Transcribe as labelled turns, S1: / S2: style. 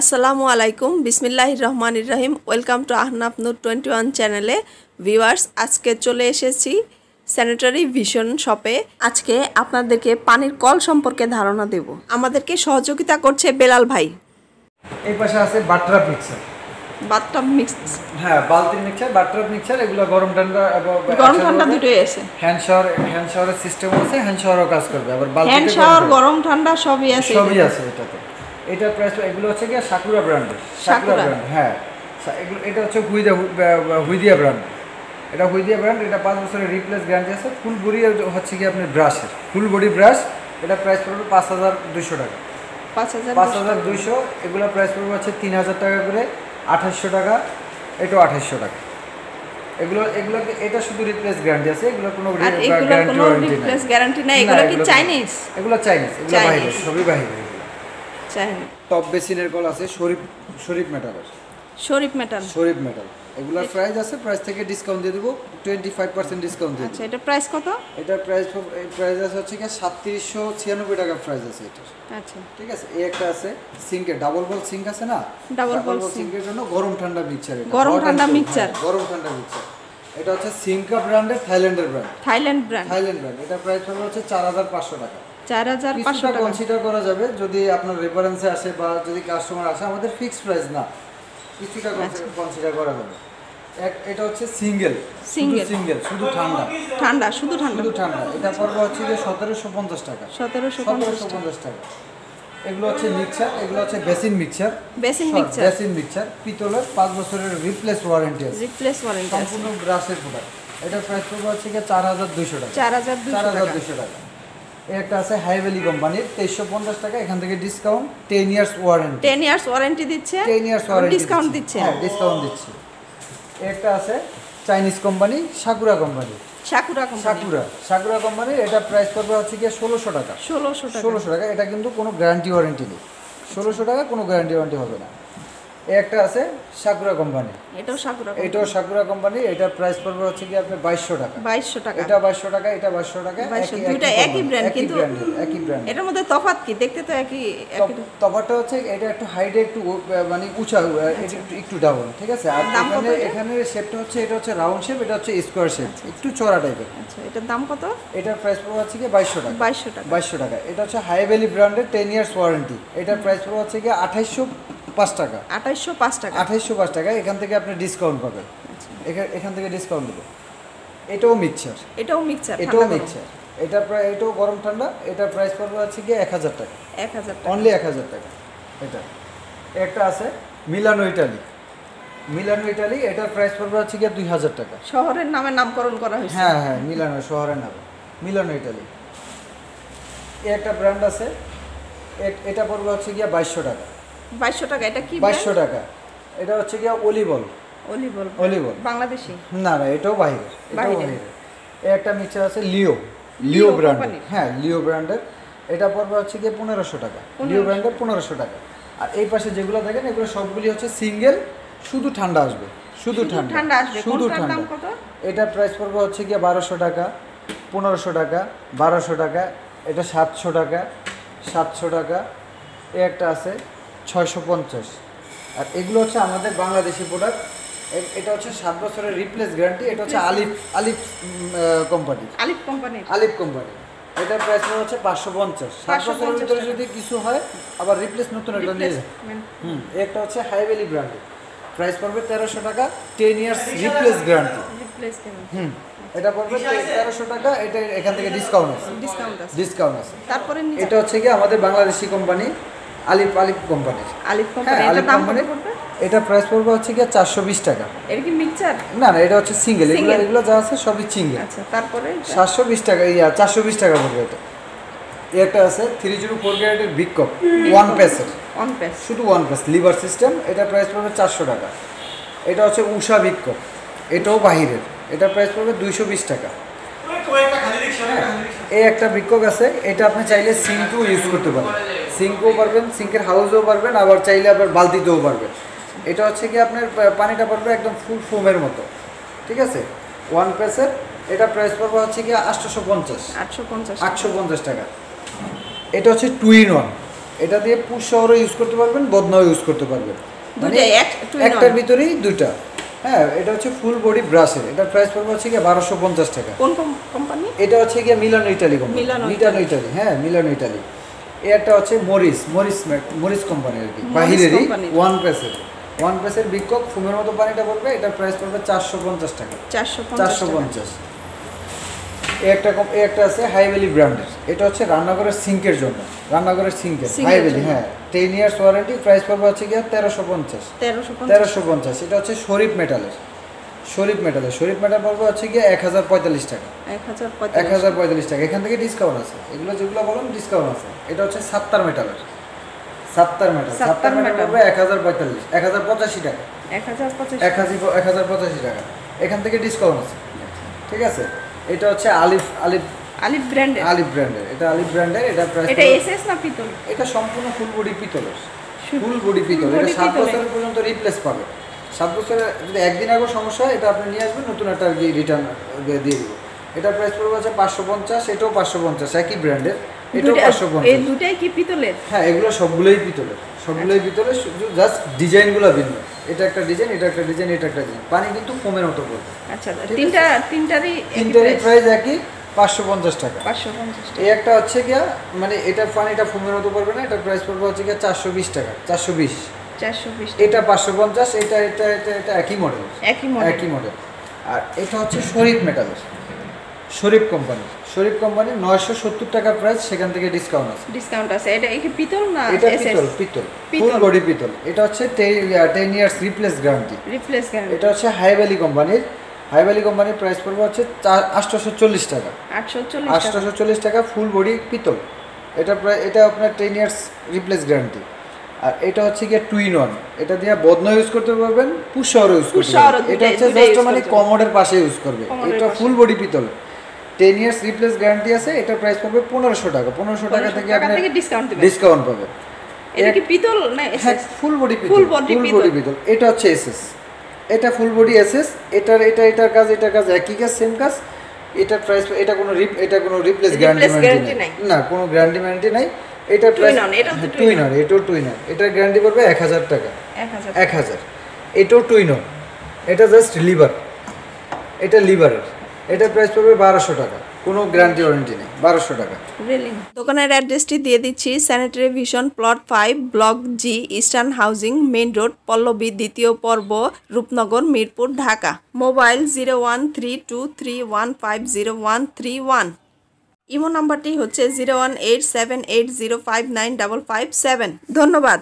S1: আসসালামু আলাইকুম বিসমিল্লাহ রহমান রহিম। Welcome to Ahnaf Noor twenty one চ্যানেলে। ভিউয়ার্স আজকে চলে এসেছি স্যানিটারি ভিশন শপে। আজকে আপনাদেরকে পানির কল সম্পর্কে ধারণা দেব। আমাদেরকে সহযোগিতা করছে বেলাল ভাই।
S2: এই পাশে আছে বাটরাপ মিক্সার।
S1: বাথটাব মিক্স
S2: হ্যাঁ বালতির মিক্সার বাটরাপ মিক্সার এগুলো গরম ঠান্ডা এবং
S1: গরম ঠান্ডা দুটোই আছে।
S2: হ্যান্ড শাওয়ার হ্যান্ড শাওয়ারের সিস্টেম আছে হ্যান্ড শাওয়ারও কাজ করবে আবার
S1: বালতি
S2: হ্যান্ড
S1: শাওয়ার গরম ঠান্ডা সবই আছে
S2: সবই আছে এটাতে। এটার প্রাইস এগুলো হচ্ছে কি সাকুরা ব্র্যান্ডের সাকুরা। ব্র্যান্ড হ্যাঁ। এগুলো এটা হচ্ছে হুইদা হুইদিয়া ব্র্যান্ড এটা হুইদিয়া ব্র্যান্ড এটা পাঁচ বছরের রিপ্লেস গ্যারান্টি আছে। ফুল বডি হচ্ছে কি আপনার ব্রাশের ফুল বডি ব্রাশ এটা প্রাইস পড়বে পাঁচ হাজার দুশো টাকা।
S1: পাঁচ হাজার
S2: দুইশো এগুলো প্রাইস পড়বে হচ্ছে তিন হাজার টাকা করে। আঠাশশো টাকা এটাও আঠাশশো টাকা। এগুলো এগুলো এটা শুধু রিপ্লেস গ্যারান্টি আছে এগুলো কোনো গ্যারান্টি নাই।
S1: এগুলো কি চাইনিজ
S2: এগুলো চাইনিজ এগুলো বাইরে সবই বাইরে এগুলো। টপ বেসিনের কল আছে শরীফ শরীফ মেটালের।
S1: শরীফ মেটাল।
S2: শরীফ মেটাল। এগুলোর প্রাইস আছে প্রাইস থেকে ডিসকাউন্ট দিয়ে দেবো টোয়েন্টি ফাইভ পার্সেন্ট ডিসকাউন্ট দিয়ে
S1: আচ্ছা এটা প্রাইস কত?
S2: এটার প্রাইস প্রাইস আছে হচ্ছে কি সাতত্রিশশো ছিয়ানব্বই টাকা প্রাইস আছে এটার।
S1: আচ্ছা।
S2: ঠিক আছে? এই একটা আছে সিঙ্কের ডাবল বল সিঙ্ক আছে না?
S1: Ball sink।
S2: সিঙ্কের জন্য গরম ঠান্ডা মিক্সচার এটা।
S1: গরম ঠান্ডা mixer।
S2: হ্যাঁ, গরম ঠান্ডা মিক্সচার এটা হচ্ছে সিঙ্কা ব্র্যান্ডের থাইল্যান্ডের brand
S1: Thailand brand
S2: Thailand brand এটা প্রাইস হচ্ছে চার হাজার পাঁচশো টাকা।
S1: চার হাজার পাঁচশো টাকা।
S2: কনসিডার করা যাবে যদি আপনার রেফারেন্সে আসে বা যদি কাস্টমার আসে আমাদের ফিক্সড প্রাইস না। কিছুটা কনসিডার করা যাবে। এটা হচ্ছে সিঙ্গেল
S1: Single।
S2: সিঙ্গেল শুধু ঠান্ডা।
S1: ঠান্ডা শুধু ঠান্ডা।
S2: শুধু ঠান্ডা। এটা পড়বে হচ্ছে যে সতেরোশো পঞ্চাশ টাকা।
S1: সতেরোশো
S2: সতেরোশো পঞ্চাশ টাকা। এগুলো হচ্ছে মিক্সার এগুলো হচ্ছে basin mixer
S1: basin mixer
S2: basin mixer পিতলের পাঁচ বছরের রিপ্লেস ওয়ারেন্টি আছে।
S1: রিপ্লেস ওয়ারেন্টি
S2: সম্পূর্ণ ব্রাশের প্রোডাক্ট এটা প্রাইস পড়বে হচ্ছে চার হাজার দুইশো টাকা।
S1: চার হাজার দুশো
S2: চার হাজার
S1: টাকা।
S2: দুশো টাকা। একটা আছে হাইভ্যালি কোম্পানির তেইশশো পঞ্চাশ টাকা এখান থেকে discount ten years warranty
S1: ten years warranty দিচ্ছে?
S2: টেন ইয়ার্স ওয়ারেন্টি
S1: ডিসকাউন্ট দিচ্ছে।
S2: হ্যাঁ ডিসকাউন্ট দিচ্ছে। একটা আছে Chinese company Sakura company
S1: Sakura company
S2: Sakura Sakura কোম্পানির এটা প্রাইস পড়বে হচ্ছে গিয়ে ষোলোশো টাকা।
S1: ষোলোশো টাকা।
S2: ষোলোশো টাকা এটা কিন্তু কোনো গ্যারান্টি ওয়ারেন্টি নেই। ষোলোশো টাকা কোনো গ্যারান্টি ওয়ারেন্টি হবে না। একটা আছে সাকুরা কোম্পানি।
S1: এটাও সাকুরা
S2: এটাও সাকুরা কোম্পানি এটার প্রাইস পড়বে হচ্ছে কি আপনার বাইশশো টাকা।
S1: বাইশশো টাকা।
S2: এটা বাইশশো টাকা এটা বাইশশো টাকা
S1: দুইটা একই
S2: একই
S1: কিন্তু-
S2: একই ব্র্যান্ড
S1: এটার মধ্যে তফাৎ কি? দেখতে তো একই
S2: তফাৎটা হচ্ছে এটা একটু হাইটে একটু মানে উঁচা এটা একটু- একটু ডাবল ঠিক আছে? আর এখানে? এখানে শেপটা হচ্ছে এটা হচ্ছে রাউন্ড শেপ এটা হচ্ছে স্কোয়ার শেপ একটু চড়া টাইপের
S1: আচ্ছা এটার দাম কত?
S2: এটার প্রাইস পড়বে হচ্ছে কি বাইশশো টাকা।
S1: বাইশশো টাকা।
S2: বাইশশো টাকা। এটা হচ্ছে হাই ভ্যালি ব্র্যান্ডের টেন ইয়ার্স ওয়ারেন্টি এটার প্রাইস পড়বে হচ্ছে কি আঠাইশশো পাঁচ টাকা।
S1: আঠাইশশো পাঁচ টাকা।
S2: আঠাইশশো পাঁচ টাকা এখান থেকে আপনি ডিসকাউন্ট পাবেন। এখান থেকে ডিসকাউন্ট দেবো এটাও মিক্সচার
S1: এটাও মিক্সার
S2: এটাও মিক্সচার এটা প্রায় এটাও গরম ঠান্ডা এটার প্রাইস পড়বে হচ্ছে গিয়ে এক হাজার টাকা।
S1: এক হাজার
S2: অনলি এক হাজার টাকা। এটা। একটা আছে মিলানো ইটালি মিলানো ইটালি এটার প্রাইস পড়বে হচ্ছে গিয়ে দুই হাজার টাকা।
S1: শহরের নামে নামকরণ করা হয়েছে।
S2: হ্যাঁ হ্যাঁ মিলানো শহরের নামে। মিলানো ইটালি একটা ব্র্যান্ড আছে। এটা পড়বে হচ্ছে গিয়া বাইশশো টাকা।
S1: বাইশশো টাকা এটা কি
S2: বাইশশো টাকা। এটা হচ্ছে গিয়া অলিবল
S1: অলিবল
S2: অলিবল
S1: বাংলাদেশি?
S2: না না এটাও বাইরে এটাও
S1: বাহিরে।
S2: বাইরে। একটা মিক্সার আছে লিও
S1: লিও
S2: ব্র্যান্ডের হ্যাঁ লিও ব্র্যান্ডের এটা পড়বে হচ্ছে গিয়ে পনেরোশো টাকা। লিও ব্র্যান্ডের পনেরোশো টাকা। আর এই পাশে যেগুলো দেখেন এগুলো সবগুলি হচ্ছে সিঙ্গেল শুধু ঠান্ডা আসবে। শুধু ঠান্ডা। শুধু ঠান্ডা। এটা প্রাইস পড়বে হচ্ছে গিয়ে বারোশো টাকা পনেরোশো টাকা বারোশো টাকা এটা সাতশো টাকা সাতশো টাকা। এ একটা আছে। ছয়শো পঞ্চাশ। আর এগুলো হচ্ছে আমাদের বাংলাদেশি প্রোডাক্ট এটা হচ্ছে সাত বছরের রিপ্লেস গ্যারান্টি এটা হচ্ছে আলিফ আলিফ কোম্পানি
S1: আলিফ কোম্পানির
S2: আলিফ কোম্পানি এটার প্রাইস হচ্ছে পাঁচশো পঞ্চাশ। সাত বছরের ভিতরে যদি কিছু হয় আবার রিপ্লেস নতুন একটা নিয়ে যায়। হুম একটা হচ্ছে হাইভ্যালি ব্র্যান্ডের প্রাইস পড়বে তেরোশো টাকা ten years replace guarantee
S1: replace
S2: হুম এটা পড়বে তেরোশো টাকা এটা এখান থেকে ডিসকাউন্ট আছে।
S1: ডিসকাউন্ট আছে।
S2: ডিসকাউন্ট আছে।
S1: তারপরে
S2: এটা হচ্ছে কি আমাদের বাংলাদেশি কোম্পানি আলিফ আলিফ কোম্পানির
S1: আলিফ কোম্পানি
S2: হ্যাঁ
S1: এটার
S2: আলিফ
S1: দাম কত পড়বে?
S2: এটা প্রাইস পড়বে হচ্ছে কি চারশো বিশ টাকা।
S1: এটা কি মিক্সচার
S2: না না এটা হচ্ছে সিঙ্গেল এগুলো এগুলো যা আছে সবই সিঙ্গেল
S1: আচ্ছা তারপরে
S2: সাতশো বিশ টাকা ইয়া চারশো বিশ টাকা পড়বে এটা। একটা আছে থ্রি জিরো ফোর গ্রেডের বিগ কপ ওয়ান পেসের
S1: ওয়ান পেস
S2: শুধু ওয়ান পেস লিভার সিস্টেম এটা প্রাইস পড়বে চারশো টাকা। এটা হচ্ছে উষা বিগ কপ এটাও বাহিরের। এটা প্রাইস পড়বে দুইশো বিশ টাকা। এই একটা বিক্ষোভ আছে। এটা আপনি চাইলে সিঙ্কও ইউজ করতে পারেন। সিঙ্কও পারবেন সিঙ্কের হাউসেও পারবেন আবার চাইলে আবার বালতিতেও পারবেন। এটা হচ্ছে কি আপনার পানিটা পড়বে একদম ফুল ফোমের মতো। ঠিক আছে? ওয়ান পেসের এটা প্রাইস পড়বে হচ্ছে কি আটশোশো পঞ্চাশ।
S1: আটশো পঞ্চাশ
S2: আটশো পঞ্চাশ টাকা। এটা হচ্ছে টু ইন ওয়ান এটা দিয়ে পুষ শহরও ইউজ করতে পারবেন বদনাও ইউজ করতে পারবেন। মানে একটার ভিতরেই দুটা হ্যাঁ এটা হচ্ছে ফুল বডি ব্রাশের এটার প্রাইস পড়বে হচ্ছে গিয়ে বারোশো পঞ্চাশ টাকা।
S1: কোন কোম্পানি
S2: এটা হচ্ছে গিয়ে মিলানো ইটালি কোম্পানি
S1: মিলানো
S2: ইটালি হ্যাঁ মিলানো ইটালি একটা হচ্ছে মরিস মরিস মরিস কোম্পানি আর কি বাহিরেরই ওয়ান পেসের ওয়ান পেসের বিক্ষোভ ফুমের মতো পানিটা পড়বে এটার প্রাইস পড়বে চারশো পঞ্চাশ টাকা।
S1: চারশো
S2: পঞ্চাশ একটা একটা আছে হাইভ্যালি ব্র্যান্ডের এটা হচ্ছে রান্নাঘরের সিঙ্কের জন্য রান্নাঘরের সিঙ্কের হাইভ্যালি
S1: জন্য।
S2: হ্যাঁ। টেন ইয়ার্স ওয়ারেন্টি প্রাইস পড়বে হচ্ছে গিয়ে তেরোশো পঞ্চাশ।
S1: তেরোশো পঞ্চাশ।
S2: এটা হচ্ছে শরীফ মেটালের শরীফ মেটালের শরীফ মেটাল পড়বে হচ্ছে গিয়ে এক হাজার পঁয়তাল্লিশ টাকা।
S1: এক হাজার পঁয়তাল্লিশ।
S2: টাকা। এখান থেকে ডিসকাউন্ট আছে। এগুলো যেগুলো বললাম ডিসকাউন্ট আছে। এটা হচ্ছে সাত্তার মেটালের। সাত্তার মেটাল।
S1: সাত্তার
S2: মেটাল। পড়বে এক হাজার পঁয়তাল্লিশ। এক হাজার পঁচাশি টাকা।
S1: এক হাজার
S2: এক হাজার পঁচাশি টাকা। এখান থেকে ডিসকাউন্ট আছে। ঠিক আছে? এটা হচ্ছে আলিফ আলিফ
S1: আলিফ ব্র্যান্ডের।
S2: আলিফ ব্র্যান্ডের। এটা আলিফ ব্র্যান্ডের এটা প্রাইস
S1: এটা এসএস না পিতল
S2: এটা সম্পূর্ণ ফুল বডি পিতলের ফুল বডি পিতল এটা
S1: body
S2: সাত
S1: পিতলের।
S2: পর্যন্ত রিপ্লেস পাবে। সাত বছরের যদি একদিন আগেও সমস্যা হয় এটা আপনি নিয়ে আসবেন নতুন একটা আর কি রিটার্ন দিয়ে দিব। এটার প্রাইস পড়বে হচ্ছে পাঁচশো পঞ্চাশ এটাও পাঁচশো পঞ্চাশ একই ব্র্যান্ডের এটাও পাঁচশো পঞ্চাশ।
S1: দুটাই কি পিতলের?
S2: হ্যাঁ এগুলো সবগুলোই পিতলের। সবগুলোই পিতলের শুধু জাস্ট ডিজাইনগুলো ভিন্ন। এটা একটা ডিজাইন এটা একটা ডিজাইন এটা একটা ডিজাইন। পানি কিন্তু ফোমের মতো পড়বে।
S1: আচ্ছা তিনটা তিনটারই
S2: তিনটারই প্রাইস একই পাঁচশো পঞ্চাশ টাকা।
S1: পাঁচশো পঞ্চাশ
S2: এই একটা হচ্ছে গিয়া মানে এটা পানিটা ফোমের মতো পড়বে না এটার প্রাইস পড়বে হচ্ছে গিয়া চারশো বিশ টাকা চারশো বিশ। এটা পাঁচশো পঞ্চাশ এটা এটা এটা এটা একই মডেল
S1: একই মডেল
S2: একই মডেল আর এটা হচ্ছে শরীফ মেটালের শরীফ কোম্পানি শরীফ কোম্পানি নয়শো সত্তর টাকা প্রাইস সেখান থেকে ডিসকাউন্ট আছে।
S1: ডিসকাউন্ট আছে। এটা কি পিতল না
S2: এটা পিতল পিতল। ফুল। বডি পিতল। এটা হচ্ছে ten years replace guarantee
S1: replace guarantee
S2: এটা হচ্ছে হাই ভ্যালি কোম্পানির হাই কোম্পানির প্রাইস পড়বে হচ্ছে আটশোশো চল্লিশ টাকা।
S1: আটশো চল্লিশ টাকা।
S2: ফুল বডি পিতল। এটা প্রায় এটা আপনার টেন ইয়ার্স রিপ্লেস গ্যারান্টি আর এটা হচ্ছে গিয়ে টুইন ওয়ান এটা দিয়ে বদনা ইউজ করতে পারবেন পুষারও ইউজ করতে পারবেন। এটা হচ্ছে জাস্ট মানে কমোডের পাশে ইউজ করবে। এটা ফুল বডি পিতল। টেন ইয়ার্স রিপ্লেস গ্যারান্টি আছে এটা প্রাইস পড়বে পনেরোশো টাকা। পনেরোশো টাকা থেকে আপনি। ডিসকাউন্ট পাবে।
S1: এটা কি পিতল না
S2: হ্যাঁ ফুল বডি পিতল ফুল বডি পিতল। এটা হচ্ছে এসএস। এটা ফুল বডি এসএস। এটার এটা এটার কাজ এটার কাজ একই কাজ সেম কাজ। এটার প্রাইস এটা কোনো রিপ এটা কোনো রিপ্লেস গ্যারান্টি নাই। না কোনো গ্যারান্টি গ্যারান্টি নাই।
S1: Twin on, এটাও তো twin
S2: টুইন অন এটাও টুইন এটার গ্যারান্টি পড়বে এক হাজার টাকা।
S1: এক হাজার
S2: এটাও টুইন এটা জাস্ট লিভার এটা লিভারের এটার প্রাইস পড়বে বারোশো টাকা। কোনো গ্যারান্টি ওয়ারেন্টি নেই। বারোশো টাকা।
S1: দোকানের অ্যাড্রেসটি দিয়ে দিচ্ছি। Sanitary Vision plot five block G Eastern Housing main road Pallabi দ্বিতীয় পর্ব Rupnagar Mirpur Dhaka. Mobile zero one three two three one five zero one three one Imo নাম্বারটি হচ্ছে zero one eight seven eight zero five nine double five seven. ধন্যবাদ।